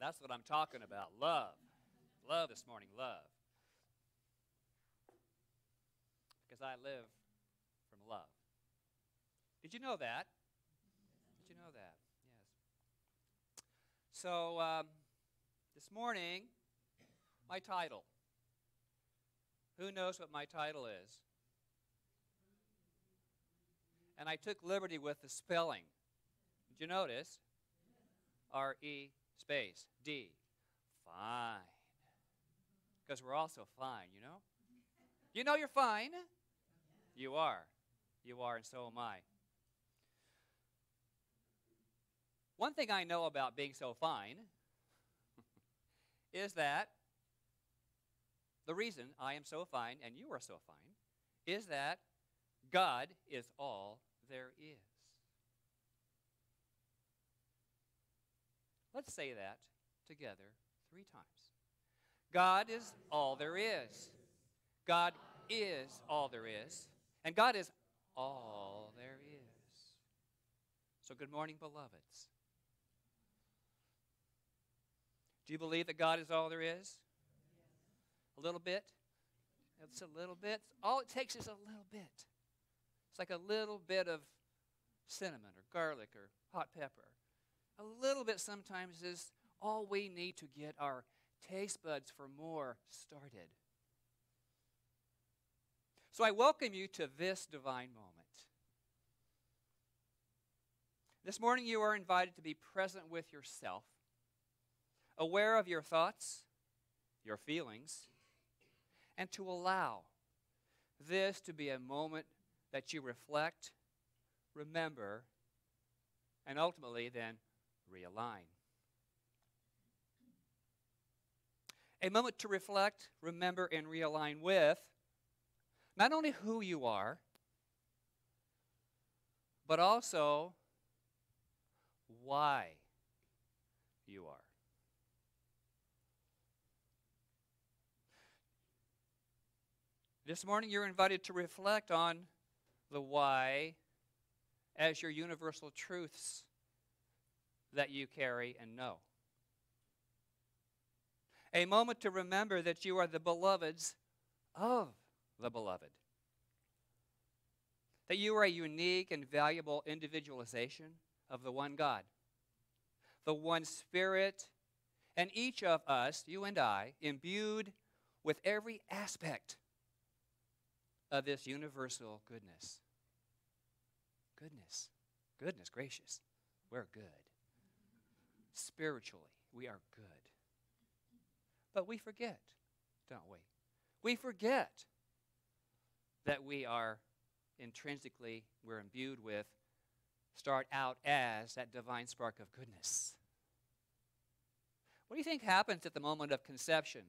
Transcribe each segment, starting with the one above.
That's what I'm talking about. Love. Love this morning. Love. Because I live from love. Did you know that? Did you know that? Yes. So, um, this morning, my title. Who knows what my title is? And I took liberty with the spelling. Did you notice? R E space D. Fine. Because we're all so fine, you know? You know you're fine. You are. You are, and so am I. One thing I know about being so fine is that the reason I am so fine and you are so fine is that God is all there is. Let's say that together three times. God is all there is. God is all there is. And God is all there is. So, good morning, beloveds. Do you believe that God is all there is? A little bit? It's a little bit. All it takes is a little bit. It's like a little bit of cinnamon or garlic or hot pepper. A little bit sometimes is all we need to get our taste buds for more started. So I welcome you to this divine moment. This morning, you are invited to be present with yourself, aware of your thoughts, your feelings, and to allow this to be a moment that you reflect, remember, and ultimately then realign. A moment to reflect, remember, and realign with not only who you are, but also why you are. This morning, you're invited to reflect on the why as your universal truths that you carry and know. A moment to remember that you are the beloveds of the beloved. That you are a unique and valuable individualization of the one God, the one Spirit, and each of us, you and I, imbued with every aspect of this universal goodness. Goodness. Goodness gracious. We're good. Spiritually, we are good. But we forget, don't we? We forget that we are intrinsically, we're imbued with, start out as that divine spark of goodness. What do you think happens at the moment of conception?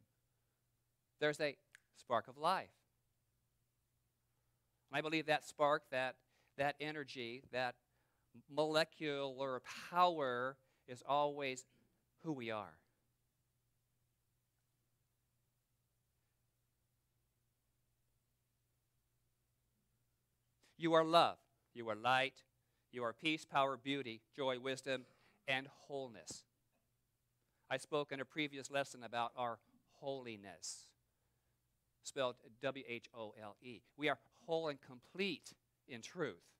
There's a spark of life. And I believe that spark, that, that energy, that molecular power is always who we are. You are love. You are light. You are peace, power, beauty, joy, wisdom, and wholeness. I spoke in a previous lesson about our holiness, spelled W H O L E. We are whole and complete in truth.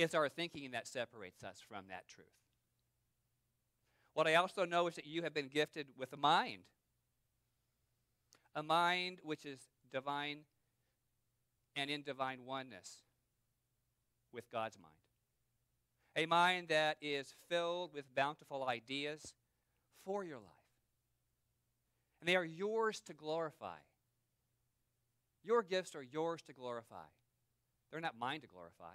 It's our thinking that separates us from that truth. What I also know is that you have been gifted with a mind, a mind which is divine and in divine oneness with God's mind. A mind that is filled with bountiful ideas for your life. And they are yours to glorify. Your gifts are yours to glorify. They're not mine to glorify.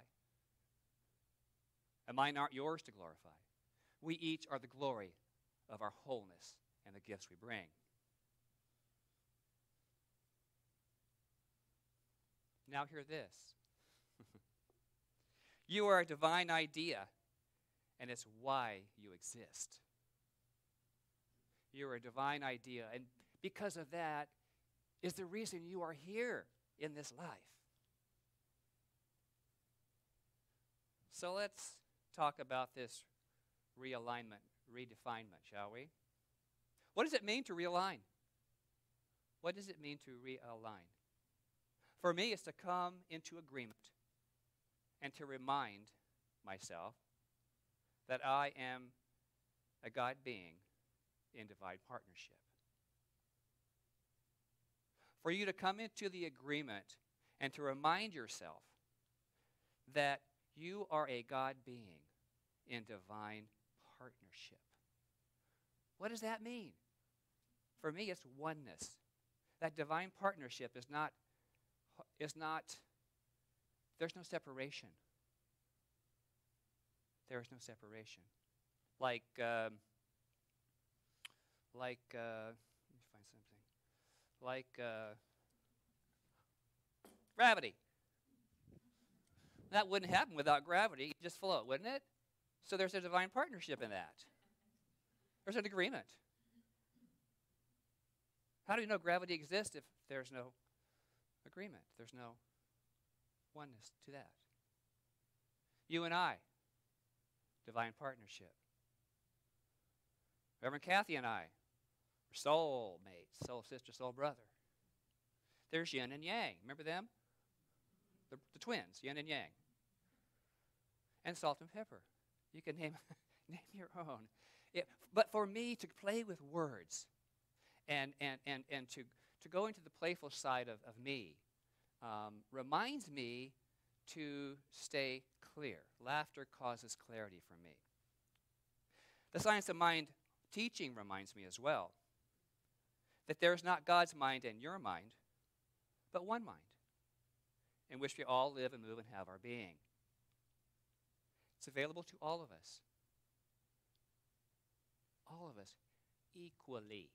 And mine aren't yours to glorify. We each are the glory of our wholeness and the gifts we bring. Now, hear this you are a divine idea, and it's why you exist. You're a divine idea, and because of that, is the reason you are here in this life. So let's talk about this realignment, redefinement, shall we? What does it mean to realign? What does it mean to realign? For me, it's to come into agreement and to remind myself that I am a God being in divine partnership. For you to come into the agreement and to remind yourself that you are a God being in divine partnership. What does that mean? For me, it's oneness. That divine partnership is not, is not there's no separation. There is no separation. Like, um, like, uh, let me find something. Like uh, gravity. That wouldn't happen without gravity. You'd just float, wouldn't it? So there's a divine partnership in that. There's an agreement. How do you know gravity exists if there's no agreement? There's no oneness to that. You and I, divine partnership. Reverend Kathy and I soul mates, soul sister, soul brother. There's yin and yang. Remember them? The, the twins, yin and yang. And salt and pepper. You can name, name your own. It, but for me to play with words and, and, and, and to, to go into the playful side of, of me um, reminds me to stay clear. Laughter causes clarity for me. The science of mind teaching reminds me as well that there is not God's mind and your mind, but one mind in which we all live and move and have our being. It's available to all of us. All of us equally.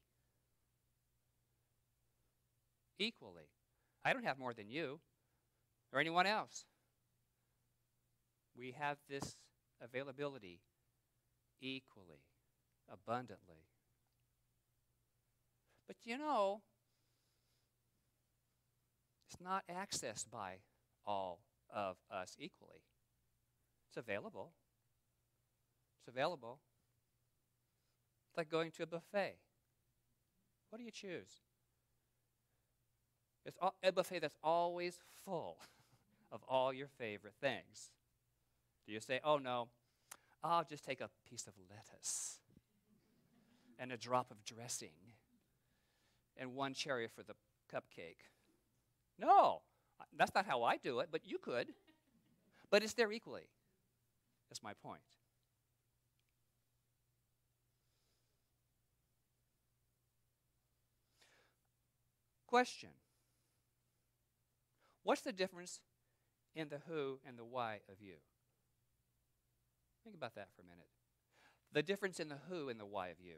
Equally. I don't have more than you or anyone else. We have this availability equally, abundantly. But you know, it's not accessed by all of us equally. It's available. It's available. It's like going to a buffet. What do you choose? It's a buffet that's always full of all your favorite things. Do you say, oh no, I'll just take a piece of lettuce and a drop of dressing and one cherry for the cupcake? No, that's not how I do it, but you could. But it's there equally. That's my point. Question What's the difference in the who and the why of you? Think about that for a minute. The difference in the who and the why of you.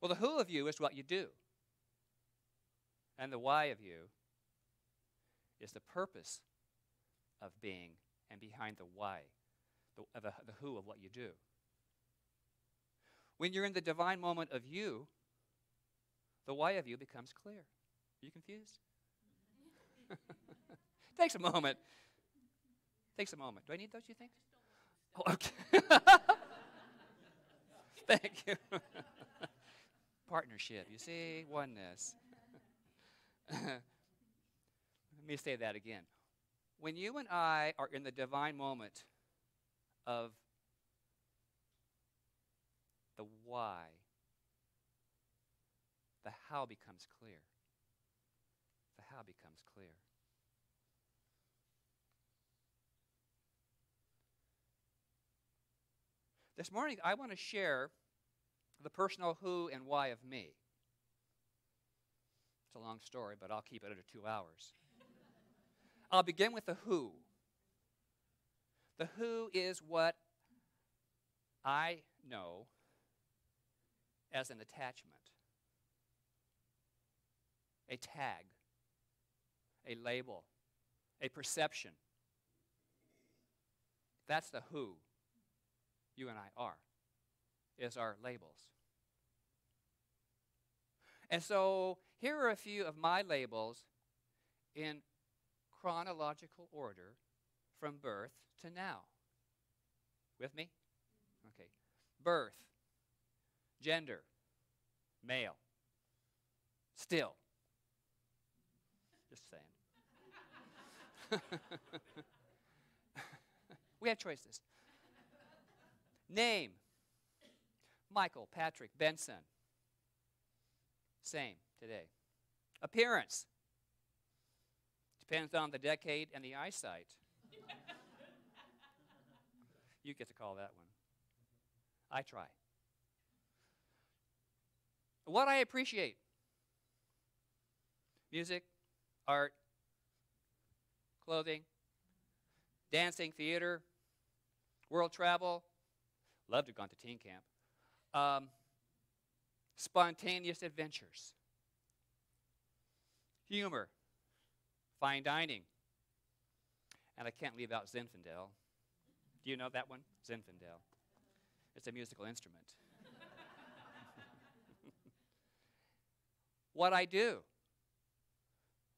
Well, the who of you is what you do, and the why of you is the purpose of being and behind the why, the, uh, the, the who of what you do. When you're in the divine moment of you, the why of you becomes clear. Are you confused? Takes a moment. Takes a moment. Do I need those, you think? Oh, okay. Thank you. Partnership, you see, oneness. Let me say that again. When you and I are in the divine moment of the why, the how becomes clear. The how becomes clear. This morning, I want to share the personal who and why of me. A long story, but I'll keep it under two hours. I'll begin with the who. The who is what I know as an attachment a tag, a label, a perception. That's the who you and I are, is our labels. And so here are a few of my labels in chronological order from birth to now. With me? Okay. Birth, gender, male. Still. Just saying. we have choices. Name Michael Patrick Benson. Same today. Appearance depends on the decade and the eyesight. you get to call that one. I try. What I appreciate music, art, clothing, dancing, theater, world travel. Love to have gone to teen camp. Um, spontaneous adventures, humor, fine dining. And I can't leave out Zinfandel. Do you know that one? Zinfandel. It's a musical instrument. what I do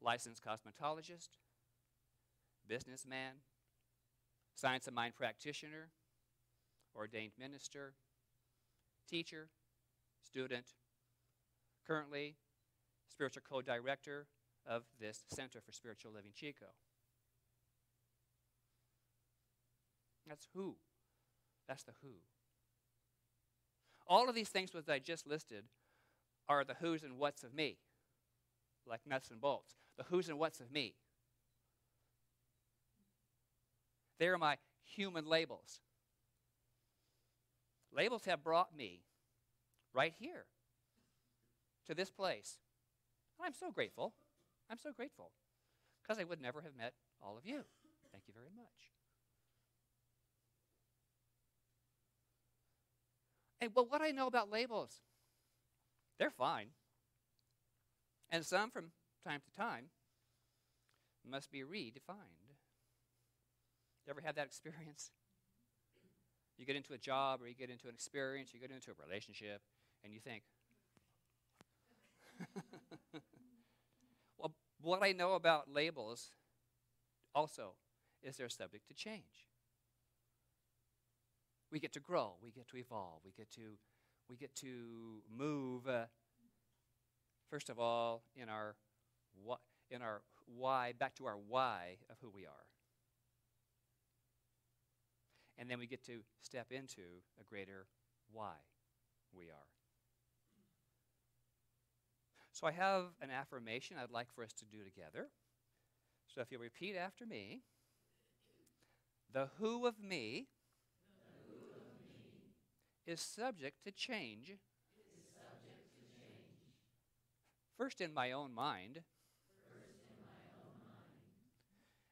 licensed cosmetologist, businessman, science of mind practitioner, ordained minister, teacher, student, currently spiritual co director of this Center for Spiritual Living Chico. That's who. That's the who. All of these things that I just listed are the who's and what's of me, like nuts and bolts. The who's and what's of me. They are my human labels. Labels have brought me right here to this place. I'm so grateful. I'm so grateful because I would never have met all of you. Thank you very much. And well, what I know about labels, they're fine. And some from time to time must be redefined. You ever had that experience? You get into a job or you get into an experience, you get into a relationship, and you think, what I know about labels also is they're subject to change. We get to grow, we get to evolve, we get to, we get to move. Uh, first of all, in our in our why, back to our why of who we are. And then we get to step into a greater why we are. So I have an affirmation I'd like for us to do together. So if you'll repeat after me The who of me, who of me is subject to change. is subject to change. First in my own mind,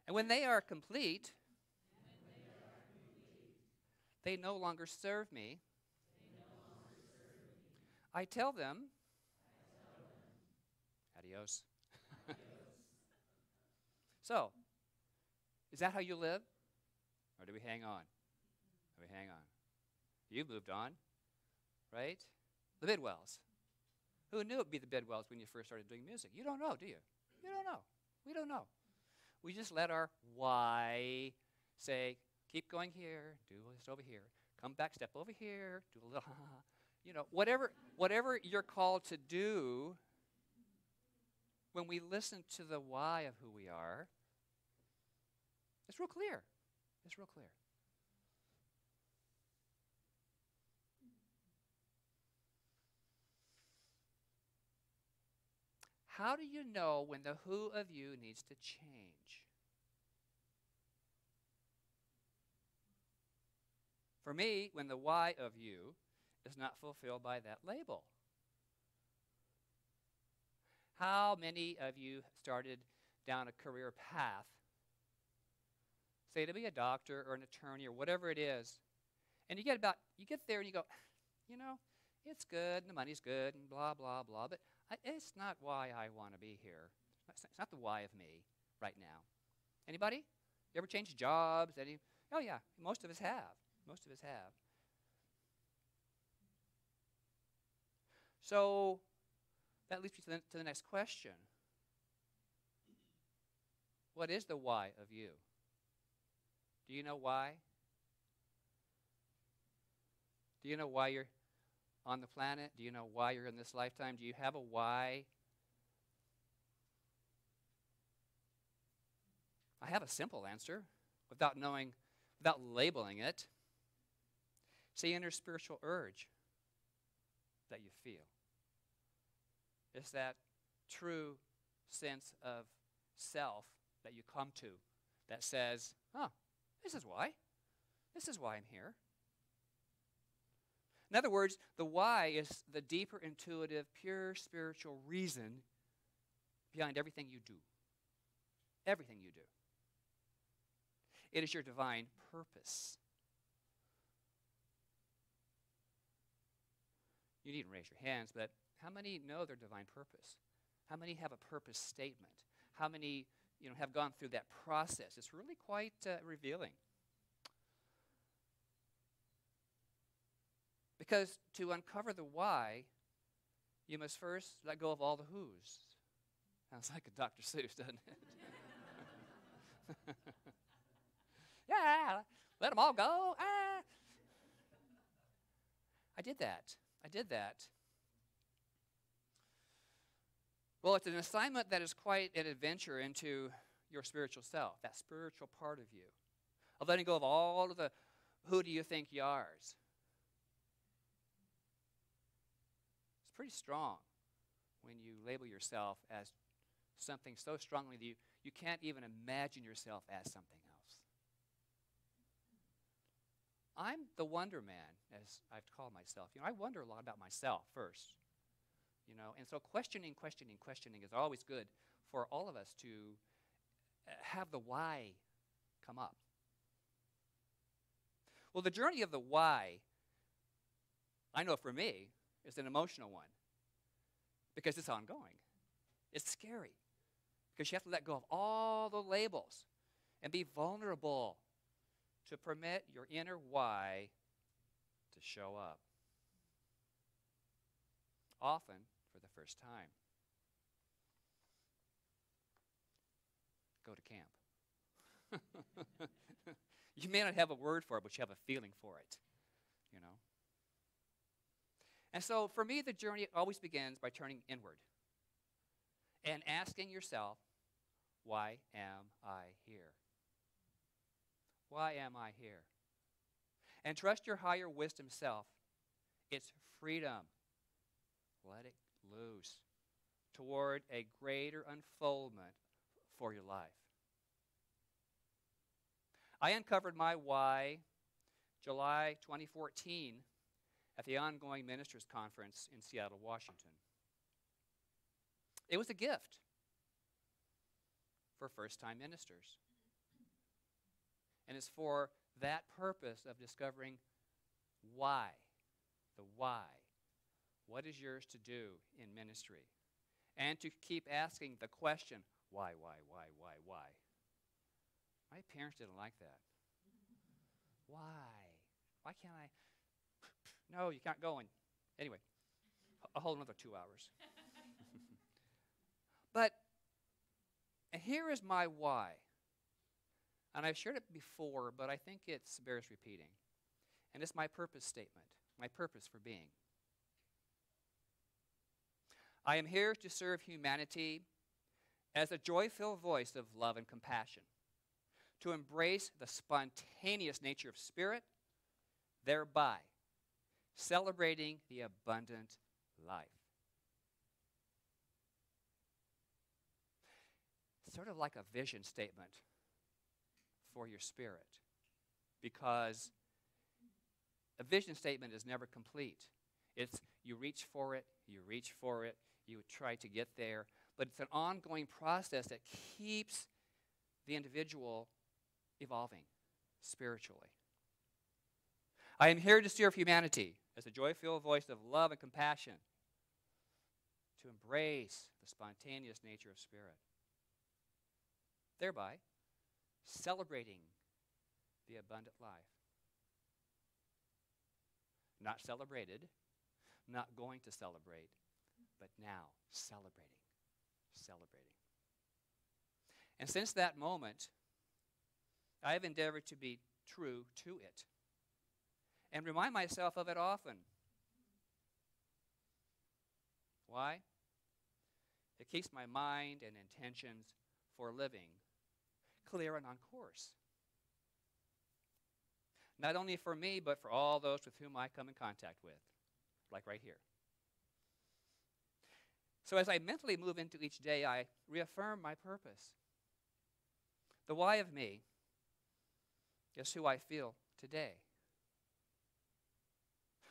and when they are complete, they are complete, they no longer serve me. they no longer serve me. I tell them, adios. So, is that how you live? Or do we hang on? We hang on? You've moved on, right? The Bidwells. Who knew it'd be the Bidwells when you first started doing music? You don't know, do you? You don't know. We don't know. We just let our why say, keep going here, do this over here, come back, step over here, do a little, you know, whatever, whatever you're called to do. When we listen to the why of who we are, it's real clear. It's real clear. How do you know when the who of you needs to change? For me, when the why of you is not fulfilled by that label. How many of you started down a career path say to be a doctor or an attorney or whatever it is, and you get about you get there and you go, you know, it's good and the money's good and blah blah blah, but I, it's not why I want to be here. It's not, it's not the why of me right now. Anybody? You ever changed jobs? Any? Oh yeah, most of us have. Most of us have. So that leads me to the, to the next question. What is the why of you? Do you know why? Do you know why you're on the planet? Do you know why you're in this lifetime? Do you have a why? I have a simple answer without knowing, without labeling it. It's the inner spiritual urge that you feel. It's that true sense of self that you come to that says, oh, this is why. This is why I'm here. In other words, the why is the deeper, intuitive, pure spiritual reason behind everything you do. Everything you do. It is your divine purpose. You needn't raise your hands, but how many know their divine purpose? How many have a purpose statement? How many you know, have gone through that process? It's really quite uh, revealing. Because to uncover the why, you must first let go of all the who's. Sounds like a Dr. Seuss, doesn't it? yeah, let them all go. Ah. I did that. I did that. Well, it's an assignment that is quite an adventure into your spiritual self, that spiritual part of you, of letting go of all of the who do you think you are. It's pretty strong when you label yourself as something so strongly that you, you can't even imagine yourself as something else. I'm the wonder man, as I've called myself. You know, I wonder a lot about myself first. You know, and so questioning, questioning, questioning is always good for all of us to uh, have the why come up. Well, the journey of the why, I know for me, is an emotional one because it's ongoing. It's scary because you have to let go of all the labels and be vulnerable to permit your inner why to show up. Often for the first time. Go to camp. you may not have a word for it, but you have a feeling for it, you know. And so for me, the journey always begins by turning inward and asking yourself, why am I here? Why am I here? And trust your higher wisdom self. It's freedom. Let it loose toward a greater unfoldment for your life. I uncovered my why July 2014 at the ongoing ministers conference in Seattle, Washington. It was a gift for first time ministers. And it's for that purpose of discovering why, the why. What is yours to do in ministry? And to keep asking the question, why, why, why, why, why? My parents didn't like that. Why? Why can't I? No, you can't go. And anyway, a whole another two hours. but here is my why. And I've shared it before, but I think it bears repeating. And it's my purpose statement, my purpose for being. I am here to serve humanity as a joy filled voice of love and compassion, to embrace the spontaneous nature of spirit, thereby celebrating the abundant life. Sort of like a vision statement for your spirit, because a vision statement is never complete. It's you reach for it, you reach for it, you would try to get there, but it's an ongoing process that keeps the individual evolving spiritually. I am here to serve humanity as a joy filled voice of love and compassion, to embrace the spontaneous nature of spirit, thereby celebrating the abundant life. Not celebrated, not going to celebrate, but now celebrating, celebrating. And since that moment, I have endeavored to be true to it and remind myself of it often. Why? It keeps my mind and intentions for living clear and on course. Not only for me, but for all those with whom I come in contact with, like right here. So as I mentally move into each day, I reaffirm my purpose. The why of me is who I feel today.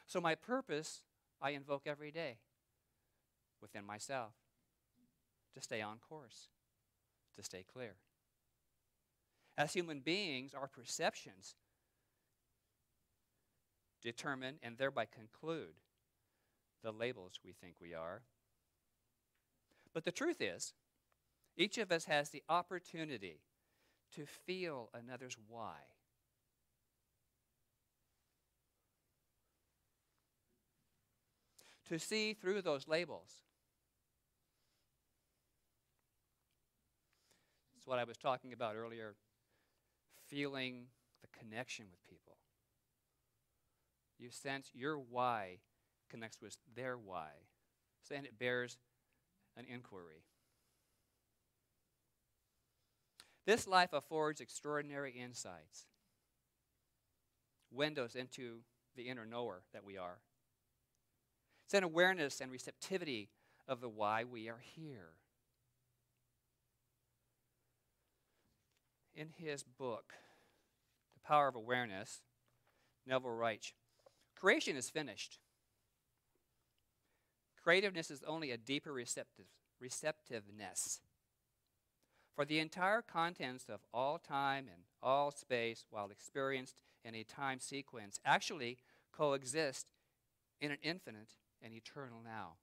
So my purpose I invoke every day within myself to stay on course, to stay clear. As human beings, our perceptions determine and thereby conclude the labels we think we are. But the truth is, each of us has the opportunity to feel another's why. To see through those labels. It's what I was talking about earlier feeling the connection with people. You sense your why connects with their why. So, and it bears an inquiry. This life affords extraordinary insights, windows into the inner knower that we are. It's an awareness and receptivity of the why we are here. In his book, The Power of Awareness, Neville writes Creation is finished. Creativeness is only a deeper receptive, receptiveness. For the entire contents of all time and all space, while experienced in a time sequence, actually coexist in an infinite and eternal now.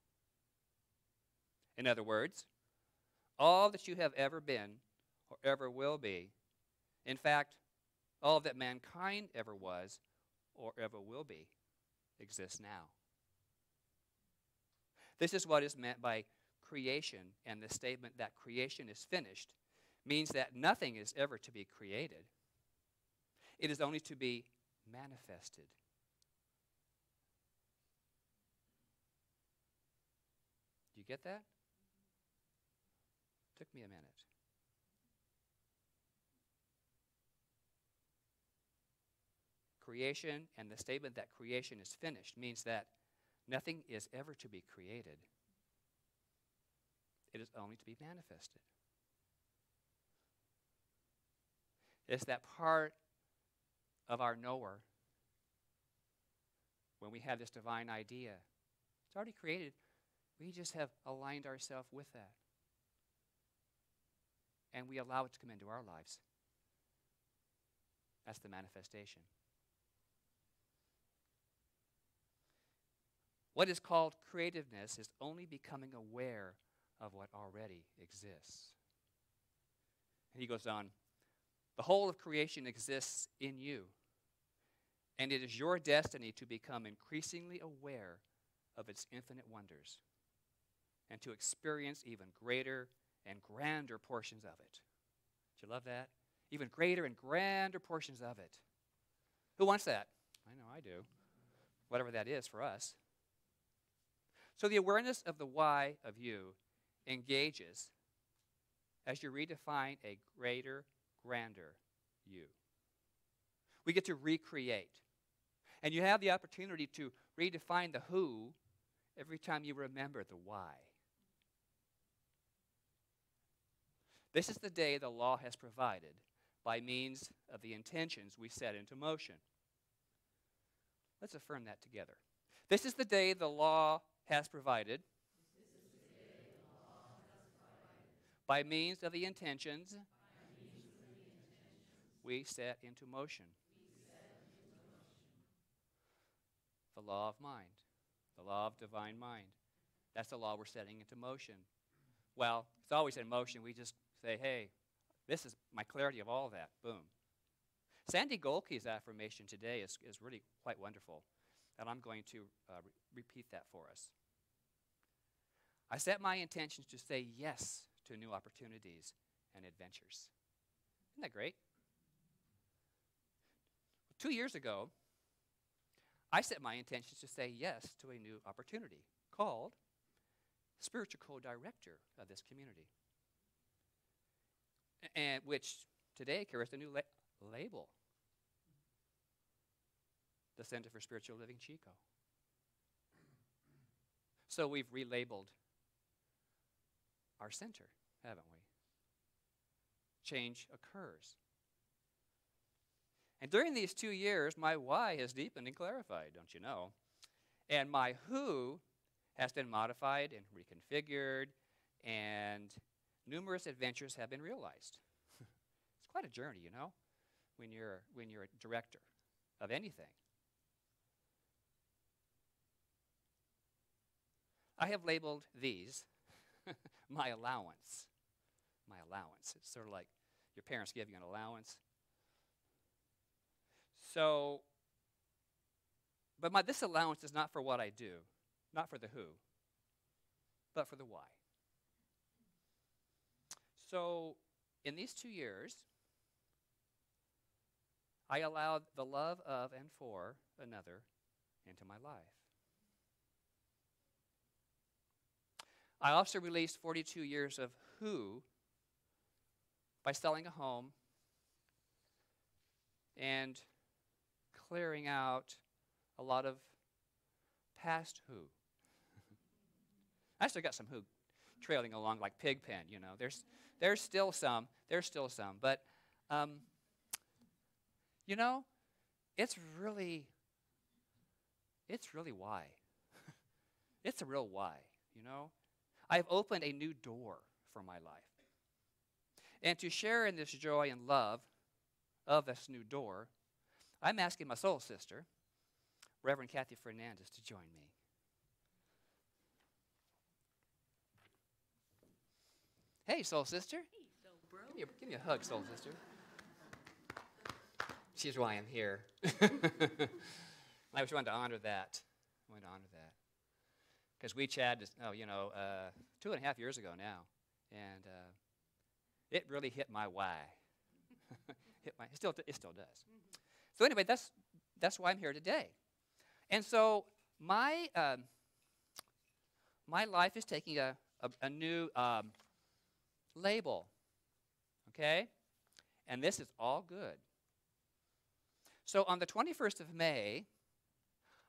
In other words, all that you have ever been or ever will be, in fact, all that mankind ever was or ever will be, exists now. This is what is meant by creation, and the statement that creation is finished means that nothing is ever to be created, it is only to be manifested. Do you get that? Took me a minute. Creation and the statement that creation is finished means that nothing is ever to be created, it is only to be manifested. It's that part of our knower when we have this divine idea. It's already created. We just have aligned ourselves with that. And we allow it to come into our lives. That's the manifestation. What is called creativeness is only becoming aware of what already exists. And he goes on the whole of creation exists in you, and it is your destiny to become increasingly aware of its infinite wonders and to experience even greater and grander portions of it. Do you love that? Even greater and grander portions of it. Who wants that? I know I do. Whatever that is for us. So the awareness of the why of you engages as you redefine a greater, grander you. We get to recreate. And you have the opportunity to redefine the who every time you remember the why. This is the day the law has provided by means of the intentions we set into motion. Let's affirm that together. This is the day the law has provided by means of the intentions we set into motion. The law of mind, the law of divine mind. That's the law we're setting into motion. Well, it's always in motion. We just say, hey, this is my clarity of all that. Boom. Sandy Golke's affirmation today is, is really quite wonderful, and I'm going to uh, re- repeat that for us. I set my intentions to say yes to new opportunities and adventures. Isn't that great? Two years ago, I set my intentions to say yes to a new opportunity called spiritual co-director of this community, and which today carries a new la- label: the Center for Spiritual Living Chico. So we've relabeled our center, haven't we? Change occurs. And during these two years, my why has deepened and clarified, don't you know? And my who has been modified and reconfigured, and numerous adventures have been realized. it's quite a journey, you know, when you're, when you're a director of anything. I have labeled these my allowance. My allowance. It's sort of like your parents give you an allowance. So, but my, this allowance is not for what I do, not for the who, but for the why. So, in these two years, I allowed the love of and for another into my life. I also released 42 years of who by selling a home and clearing out a lot of past who. I still got some who trailing along like Pigpen, you know. There's, there's still some, there's still some. But, um, you know, it's really, it's really why. it's a real why, you know. I've opened a new door for my life. And to share in this joy and love of this new door, I'm asking my soul sister, Reverend Kathy Fernandez, to join me. Hey, soul sister. Hey, so bro. Give me a, give me a hug, soul sister. She's why I'm here. I just wanted to honor that. I wanted to honor that. Because we chatted, oh, you know, uh, two and a half years ago now. And uh, it really hit my why. hit my, it, still, it still does. So anyway, that's, that's why I'm here today. And so my, um, my life is taking a, a, a new um, label, okay? And this is all good. So on the 21st of May,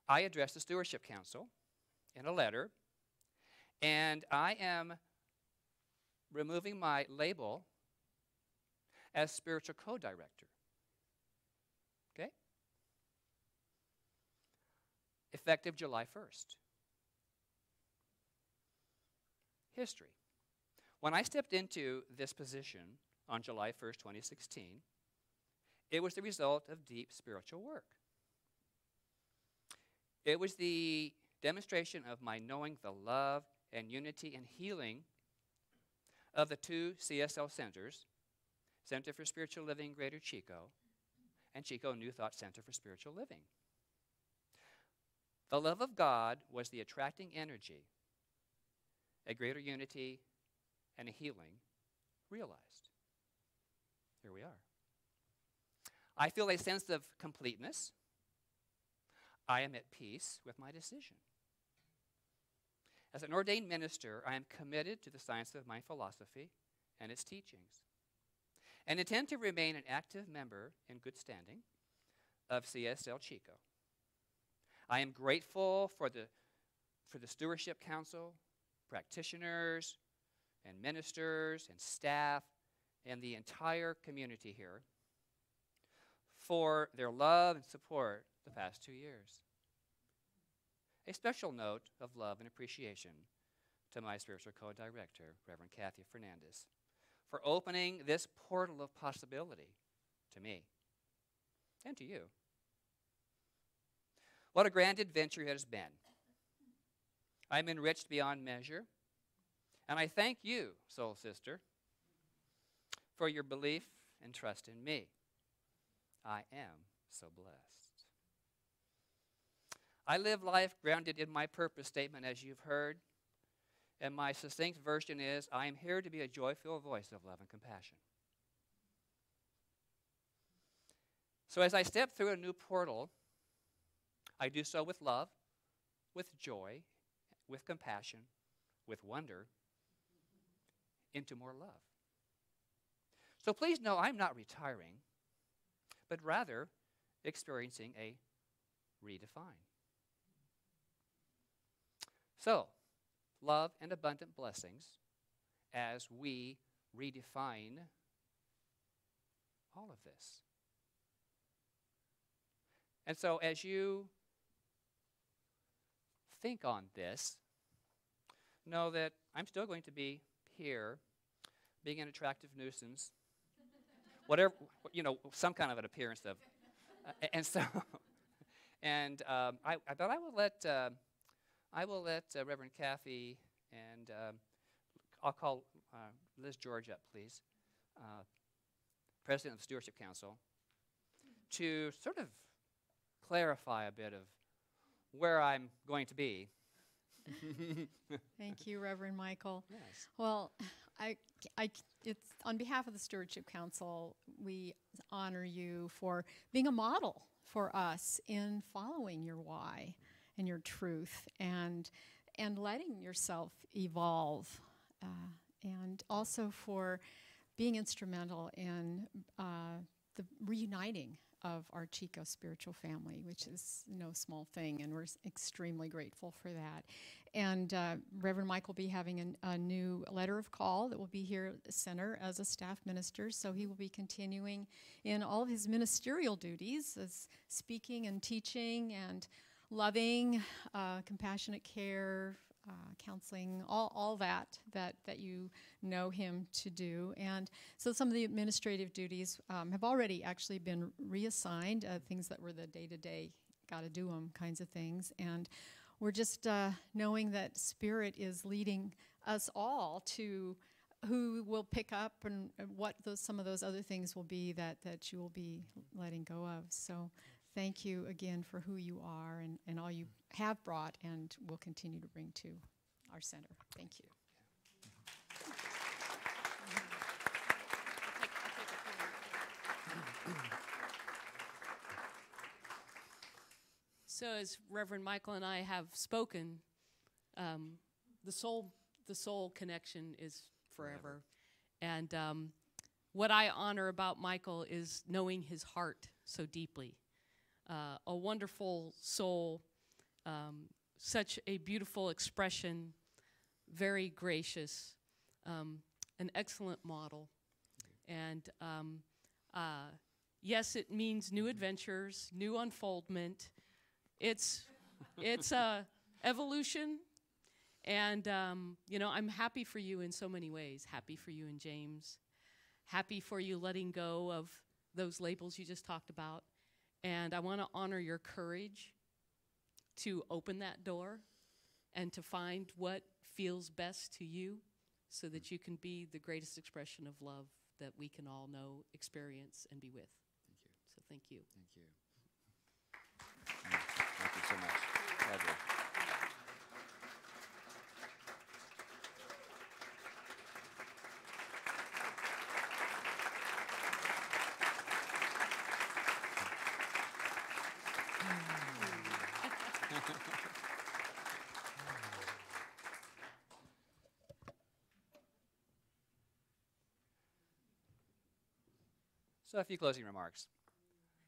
I addressed the Stewardship Council in a letter, and I am removing my label as spiritual co director. Okay? Effective July 1st. History. When I stepped into this position on July 1st, 2016, it was the result of deep spiritual work. It was the demonstration of my knowing the love and unity and healing of the two CSL centers Center for Spiritual Living Greater Chico and Chico New Thought Center for Spiritual Living. The love of God was the attracting energy, a greater unity and a healing realized. Here we are. I feel a sense of completeness. I am at peace with my decision. As an ordained minister, I am committed to the science of mind philosophy and its teachings, and intend to remain an active member in good standing of CSL Chico. I am grateful for the, for the Stewardship Council, practitioners, and ministers, and staff, and the entire community here for their love and support the past two years. A special note of love and appreciation to my spiritual co director, Reverend Kathy Fernandez, for opening this portal of possibility to me and to you. What a grand adventure it has been. I'm enriched beyond measure, and I thank you, soul sister, for your belief and trust in me. I am so blessed. I live life grounded in my purpose statement, as you've heard. And my succinct version is I am here to be a joyful voice of love and compassion. So, as I step through a new portal, I do so with love, with joy, with compassion, with wonder, into more love. So please know I'm not retiring, but rather experiencing a redefine. So, love and abundant blessings as we redefine all of this. And so, as you think on this, know that I'm still going to be here being an attractive nuisance. Whatever, you know, some kind of an appearance of. Uh, and so, and um, I, I, but I will let, uh, I will let uh, Reverend Kathy and um, I'll call uh, Liz George up, please, uh, President of the Stewardship Council, to sort of clarify a bit of where I'm going to be. Thank you, Reverend Michael. Yes. Well, I, I, it's on behalf of the Stewardship Council, we honor you for being a model for us in following your why and your truth and and letting yourself evolve, uh, and also for being instrumental in uh, the reuniting of our Chico spiritual family, which is no small thing, and we're extremely grateful for that. And uh, Reverend Mike will be having an, a new letter of call that will be here at the center as a staff minister. So he will be continuing in all of his ministerial duties as speaking and teaching and loving, uh, compassionate care, uh, counseling, all, all that, that that you know him to do. And so some of the administrative duties um, have already actually been reassigned, uh, things that were the day-to-day, got to do them kinds of things. And we're just uh, knowing that Spirit is leading us all to who will pick up and and what those some of those other things will be that that you will be letting go of. So thank you again for who you are and, and all you have brought and will continue to bring to our center. Thank you. So, as Reverend Michael and I have spoken, um, the soul, the soul connection is forever, and um, what I honor about Michael is knowing his heart so deeply. Uh, a wonderful soul, um, such a beautiful expression, very gracious, um, an excellent model, and um, uh, yes, it means new adventures, new unfoldment. It's it's a evolution, and um, you know I'm happy for you in so many ways. Happy for you and James. Happy for you letting go of those labels you just talked about, and I want to honor your courage to open that door and to find what feels best to you, so that you can be the greatest expression of love that we can all know, experience, and be with. Thank you. So thank you. Thank you. Thank you so much. So, a few closing remarks.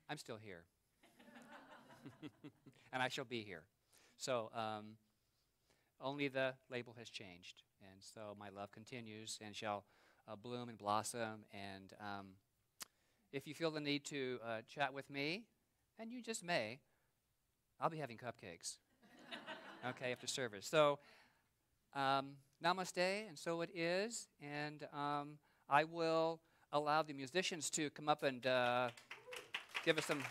I'm still here. and I shall be here. So, um, only the label has changed. And so my love continues and shall uh, bloom and blossom. And um, if you feel the need to uh, chat with me, and you just may, I'll be having cupcakes. okay, after service. So, um, namaste, and so it is. And um, I will allow the musicians to come up and uh, give us some